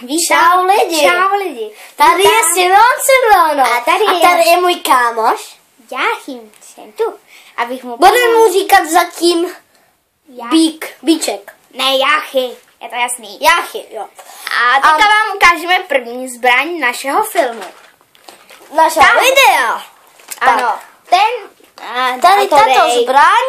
Čau lidi. Čau lidi. Tady je Vítám- Simon Simono. A tady a je- tady je můj kámoš. Jáchym jsem tu, abych mu Budeme mu říkat zatím Já... bík, bíček. Ne, jáchy, je to jasný. Jáchy, jo. A teďka vám ukážeme první zbraň našeho filmu. Naše Tam. videa. Ano, ten... A, Tady a to tato zbraň.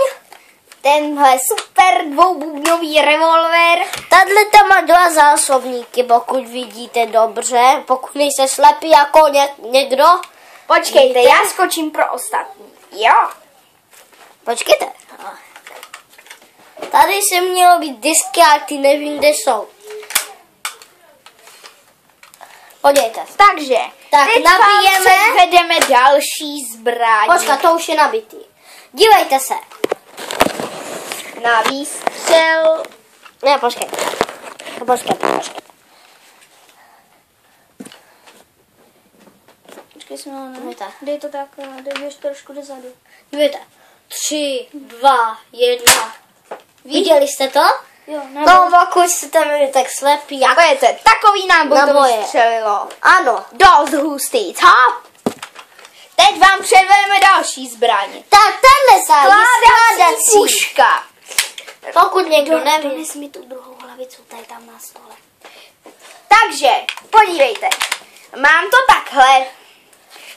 Tenhle super dvoububnový revolver. Tahle tam má dva zásobníky, pokud vidíte dobře. Pokud nejste slepý jako ně, někdo. Počkejte, Vidíte? já skočím pro ostatní. Jo. Počkejte. Tady se mělo být disky, ale ty nevím, kde jsou. Podívejte. Takže, Tak, teď nabíjeme. vám předvedeme další zbraň. Počkat, to už je nabitý. Dívejte se. Na výstřel. Ne, počkejte. Počkejte, počkejte. Počkej, jsme Dejte. Dej to tak, dej běž trošku dozadu. Dívejte. Tři, dva, jedna. Viděli jste to? Jo, No, pokud jste byli tak slepí. Jak... Pojďte, takový náboj to Naboje. vystřelilo. Ano. Dost hustý, co? Teď vám předvedeme další zbraň. Tak tenhle se skládací. puška. Pokud někdo neví. Dones mi tu druhou hlavicu, tady tam na stole. Takže, podívejte. Mám to takhle.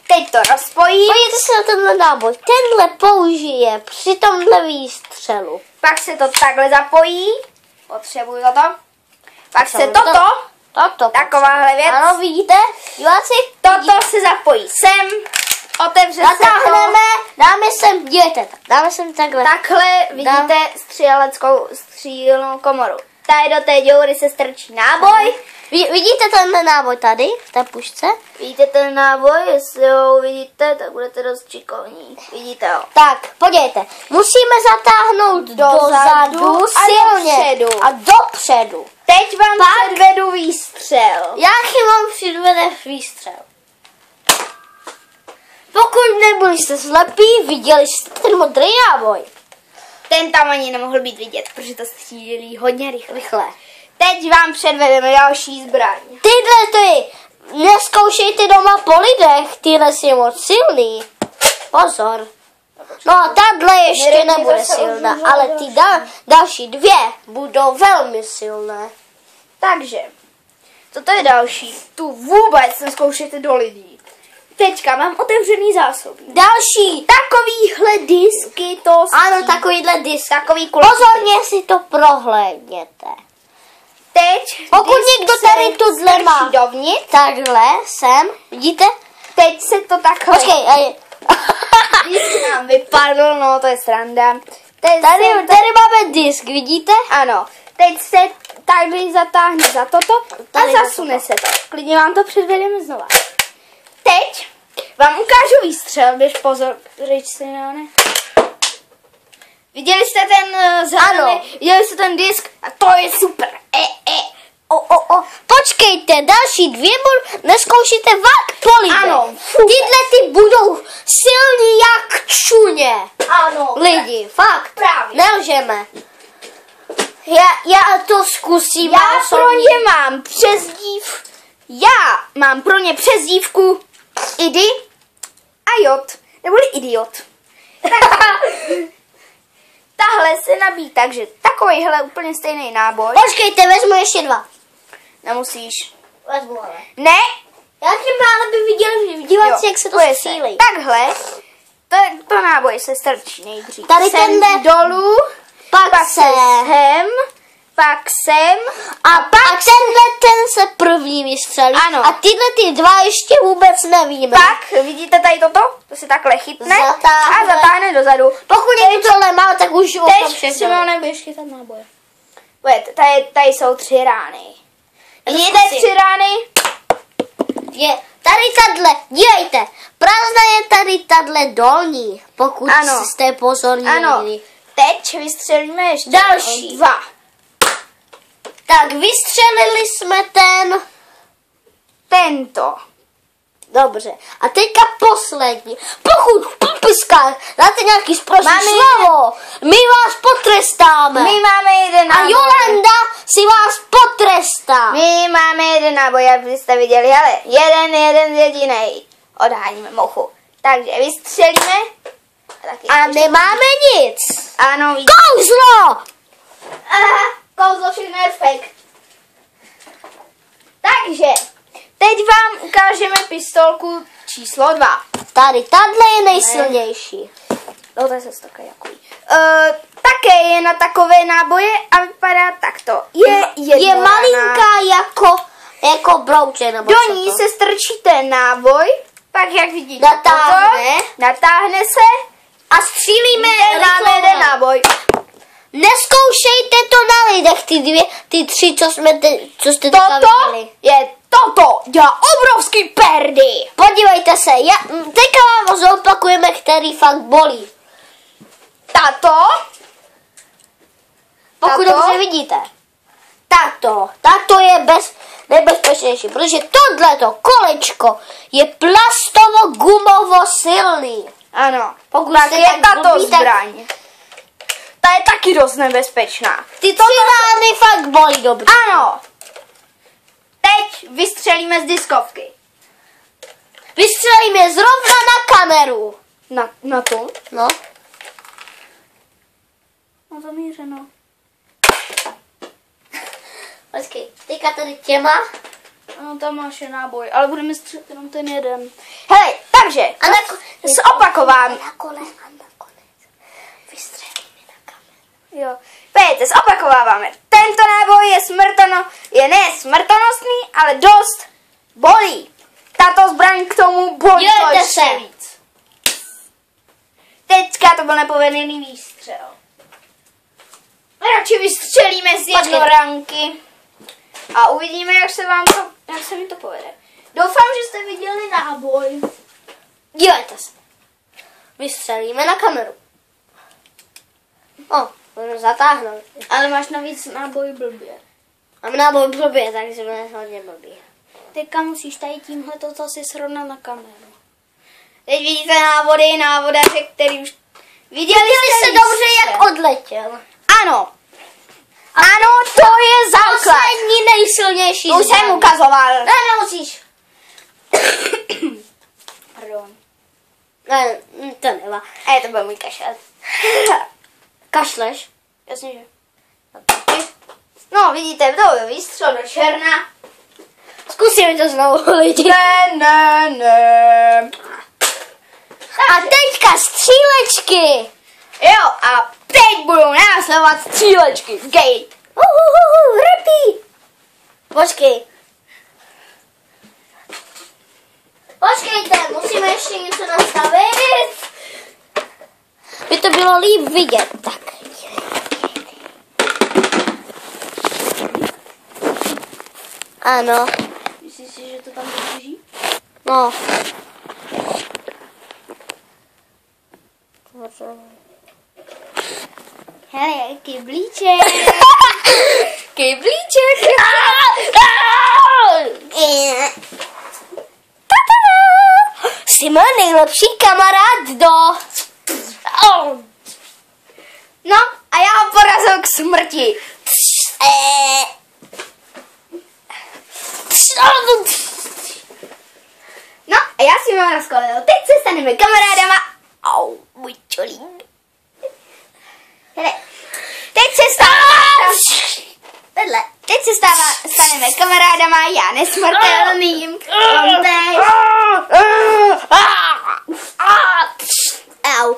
Teď to rozpojím, Podívejte se na tenhle náboj. Tenhle použije při tomhle výstřelu. pak se to takhle zapojí. Potřebuju to. Pak se Potřebuju to. toto, Toto. takováhle věc, Ano, vidíte? Diváci? toto se zapojí sem, otevře se Natáhneme, to. Dáme sem, dívejte, dáme sem takhle. Takhle vidíte stříleckou střílnou komoru. Tady do té děury se strčí náboj. Ví- Vidíte tenhle náboj tady, v té pušce? Vidíte ten náboj, jestli ho uvidíte, tak budete dost šikovní. Vidíte ho. Tak, podívejte, musíme zatáhnout Dozadu dozadu a silně dopředu. a dopředu. Teď vám Pak- předvedu výstřel. Jaký vám předvede výstřel? Pokud nebyli jste slepí, viděli jste ten modrý náboj. Ten tam ani nemohl být vidět, protože to střílí hodně rychle. Rychle. Teď vám předvedeme další zbraň. Tyhle ty, neskoušejte doma po lidech, tyhle jsou moc silný. Pozor. No, tahle ještě nebude silná, ale ty da, další dvě budou velmi silné. Takže, toto je další. Tu vůbec neskoušejte do lidí. Teďka mám otevřený zásobník. Další. Takovýhle disky to Ano, takovýhle disk. takový kulatý. Pozorně si to prohlédněte. Teď Pokud někdo tady tuhle má. dovnitř. Takhle sem, vidíte? Teď se to takhle. Počkej, a je... Disk nám vypadl, no to je sranda. Teď tady, tady máme disk, vidíte? ano, teď se tady zatáhne za toto a Tady zasune se to. Klidně vám to předvedeme znova. Vám ukážu výstřel, běž pozor, řeč si ne. Viděli jste ten uh, zelený, Ano. viděli jste ten disk a to je super. E, e. O, o, o. Počkejte, další dvě budou, neskoušíte vak po lidech. Ano. Tyhle ty budou silní jak čuně. Ano. Lidi, fakt. Právě. Nelžeme. Já, já to zkusím. Já mám pro ně mám přezdív. Já mám pro ně přezdívku Idy a Jot. Neboli idiot. Tahle se nabíjí, takže takovýhle úplně stejný náboj. Počkejte, vezmu ještě dva. Nemusíš. Vezmu ale. Ne? Já tím ale by viděli diváci, jak se to střílí. Takhle. To, to náboj se strčí nejdřív. Tady sem tenhle- dolů, Pak, pak se... se sem, pak sem A pak tenhle ten se první vystřelí. Ano. A tyhle ty dva ještě vůbec nevíme. Pak, vidíte tady toto? To se takhle chytne Zatáhne. a zatáhne dozadu. Pokud někdo tohle má, tak už o tom Teď. Simone běž chytat náboje. Pojďte, tady, tady jsou tři rány. Zkusím. tři rány? Je tady tahle, dívejte, prázdná je tady tahle dolní, pokud Ano. jste pozorní. Ano. Teď vystřelíme ještě Další. dva. Tak vystřelili jsme ten, Tento. Dobře. A teďka poslední. Pokud v popiskách dáte nějaký zprostý Máme slovo, my vás potrestáme. My máme jeden A náboj. Jolanda si vás potrestá. My máme jeden náboj, jak byste viděli, ale jeden, jeden jediný. Odháníme mochu. Takže vystřelíme. A, taky A nemáme nic. Ano. Kouzlo! Aha, kouzlo všechno je fake. Takže, teď vám ukážeme pistolku číslo 2. Tady, tahle je nejsilnější. No to je zase jakový. Uh, také je na takové náboje a vypadá takto. Je Je malinká jako, jako brouče. Nebo Do ní to? se strčí ten náboj, pak jak vidíte, Natáhne. toto, natáhne se A střílíme máme jeden náboj. Neskoušejte to na lidech, ty dvě, ty tři, co jsme te, co jste Toto viděli. je toto, dělá obrovský perdy. Podívejte se, já, teďka vám zopakujeme, který fakt bolí. Tato, Pokud Tato? dobře vidíte. Tato, tato je bez, nejbezpečnější, protože tohleto kolečko je plastovo-gumovo silný. ano, Pokud tak je tak tato blbý, tak- zbraň. Ta je taky dost nebezpečná. Ty tři rány fakt bolí dobře. Ano. Teď vystřelíme z diskovky. Vystřelím je zrovna na kameru. Na, na to? No. No zamířeno. Počkej, teďka tady těma. No tam máš je náboj, ale budeme střelit jenom ten jeden. Hele, takže, A na, zopakovám. nakonec, a nakonec. Vystřelíme na kameru. Jo. Pejte, zopakováváme. Tento náboj je smrtono, je ne smrtonosný, ale dost bolí. Tato zbraň k tomu bolí to ještě se. víc. Teďka to byl nepovedený výstřel. Radši vystřelíme z jednoranky a uvidíme, jak se vám to, jak se mi to povede. Doufám, že jste viděli náboj. Dívejte se. Vystřelíme na kameru. O, můžeme zatáhnout. Ale máš navíc náboj blbě. Mám náboj blbě, takže jsme hodně blbý. Teďka musíš tady tímhle to zase srovnat na kameru. Teď vidíte návody, návodaře, který už viděli, Viděli jste dobře, jak odletěl. Ano. Ano, to je základ. Poslední nejsilnější To už jsem ukazoval. Ne, nemusíš. Pardon. Ne, to nemá. A to byl můj kašel. Kašleš? Jasně, že. No, vidíte, to byl výstřel do černa. Zkusíme to znovu lidi. Ne, ne, ne. A teďka střílečky. Jo, a teď budou následovat střílečky. Gate. Uhuhu, repí. Počkej. Počkejte, musíme ještě něco nastavit. By to bylo líp vidět. Tak. Ano, Myslíš si, že to tam vydrží? no. Hele, jaký blíček. Kyblíček. Jsi můj nejlepší kamarád do... Oh. No, a já ho porazil k smrti. Eh. No, a já si mám rozkolil. Teď se staneme kamarádama. Au, můj. Hele, teď se stává... Vedle. Teď se stává, staneme kamarádama, já nesmrtelným. Au.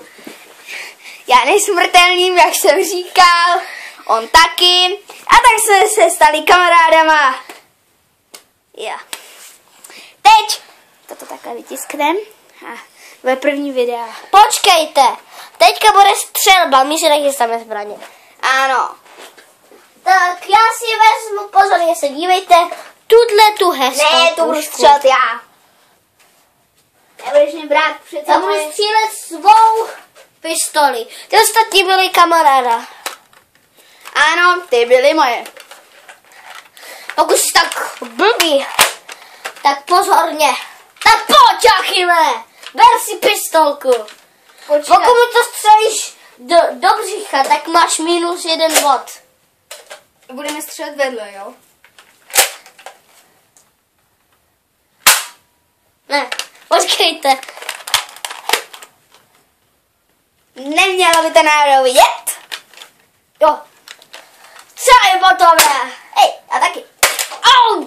Já nesmrtelným, jak jsem říkal. On taky. A tak jsme se stali kamarádama. Já. Teď toto takhle vytisknem a ve první videa. Počkejte, teďka bude střelba, my si nachystáme zbraně. Ano. Tak já si vezmu pozorně se dívejte, tuhle tu hezkou Ne, to budu střelat já. Nebudeš mi brát přece Já budu střílet svou pistoli. Ty ostatní byli kamaráda. Ano, ty byly moje. Pokud jsi tak blbý, tak pozorně. Tak pojď, Achille! Ber si pistolku. Počkat. Pokud mi to střelíš do, do břicha, tak máš minus jeden bod. Budeme střílet vedle, jo? Ne, počkejte. Nemělo by to náhodou vidět? Jo. Co je botové? Hej, a taky. Au!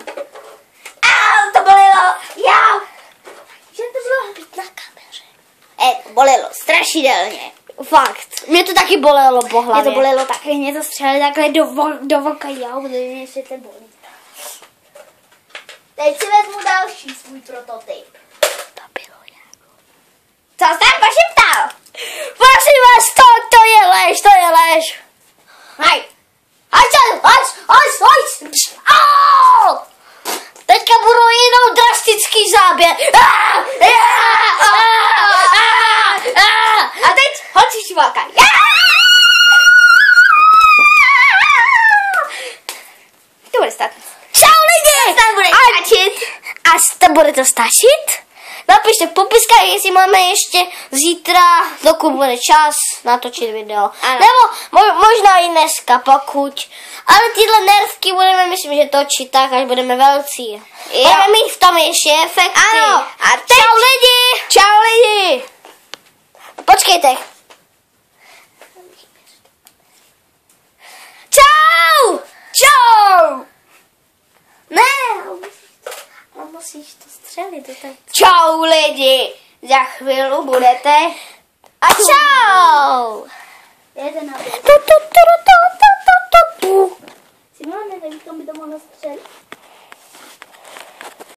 Au, to bolelo. Já. Že to bylo být na kameře. E, to bolelo strašidelně. Fakt. Mě to taky bolelo po Mě hlavě. to bolelo taky, mě to střelili takhle do, vo, do voka, protože mě ještě to bolí. Teď si vezmu další svůj prototyp. To bylo jako... Co jsi tam pošeptal? Prosím vás, to, to je lež, to je lež. Hej, Ať se, ať, ať, ať. Au! Teďka budu jinou drastický záběr. Ah! Ah! Ah! Ah! a teď holčí šivalka. Já! To bude stát. Čau lidi! To bude A- stačit. A to bude to stačit? Napište v popiskách, jestli máme ještě zítra, dokud bude čas, natočit video. Ano. Nebo mo- možná i dneska, pokud. Ale tyhle nervky budeme, myslím, že točit tak, až budeme velcí. Jo. Budeme mít v tom ještě efekty. Ano. A teď- Čau lidi! Čau lidi. Počkejte. Čau! Čau. Ne, ale musíš to střelit. To tak... Čau lidi. Za chvíli budete. A čau! Jdete na Tu, tu, tu, tu, tu, tu, tu. Simone, nevíš, kam by to mohlo střelit?